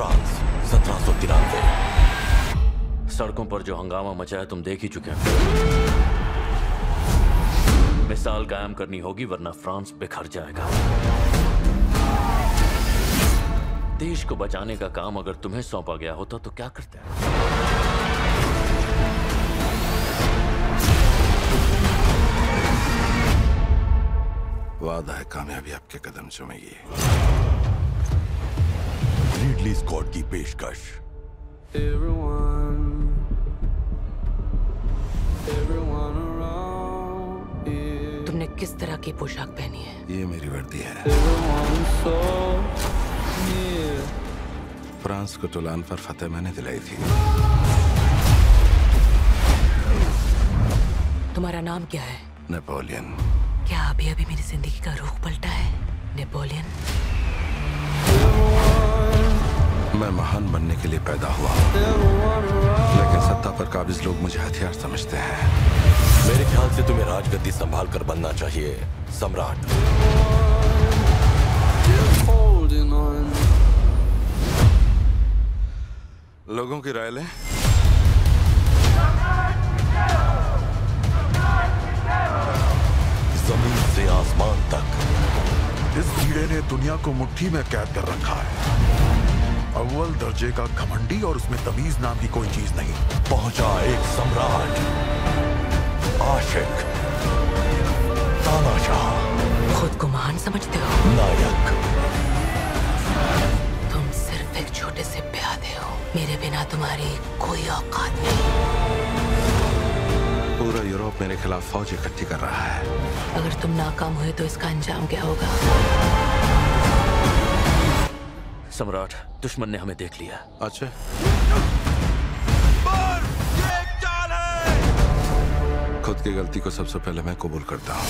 France सत्रह सौ तिरानवे। सड़कों पर जो हंगामा मचा है, तुम देख ही चुके हो मिसाल कायम करनी होगी, वरना फ्रांस बिखर जाएगा। देश को बचाने का काम अगर तुम्हें सौंपा गया होता तो क्या करते हैं? वादा है कामयाबी आपके कदम चुमेगी। रीडली स्कॉट की पेशकश। Everyone, everyone तुमने किस तरह की पोशाक पहनी है? ये मेरी वर्दी है। so फ्रांस को टुलान पर फतेह मैंने दिलाई थी। तुम्हारा नाम क्या है? नेपोलियन। क्या अभी अभी मेरी ज़िंदगी का रुख पलटा है? नेपोलियन? मैं महान बनने के लिए पैदा हुआ। लेकिन सत्ता पर काबिज लोग मुझे हथियार समझते हैं। मेरे ख्याल से तुम्हें राजगद्दी संभाल कर बनना चाहिए सम्राट। लोगों की राय लें। ज़मीन से आसमान तक। इस कीड़े ने दुनिया को मुट्ठी में कैद कर रखा है। अव्वल दर्जे का घमंडी और उसमें तमीज नाम की कोई चीज़ नहीं। पहुँचा एक सम्राट। आशिक। तानाशाह। खुद को महान समझते हो? नायक। तुम सिर्फ़ एक छोटे से प्यादे हो। मेरे बिना तुम्हारी कोई औकात नहीं। पूरा यूरोप मेरे खिलाफ फौज इकट्ठी कर रहा है। अगर तुम नाकाम हुए तो इसका अंजाम क्या होगा? सम्राट दुश्मन ने हमें देख लिया। अच्छा। खुद की गलती को सबसे पहले मैं कबूल करता हूँ।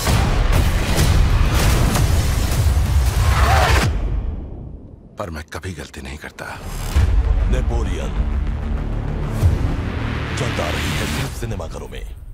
पर मैं कभी गलती नहीं करता। नेपोलियन। चलता रही है सिर्फ़ सिनेमाघरों में।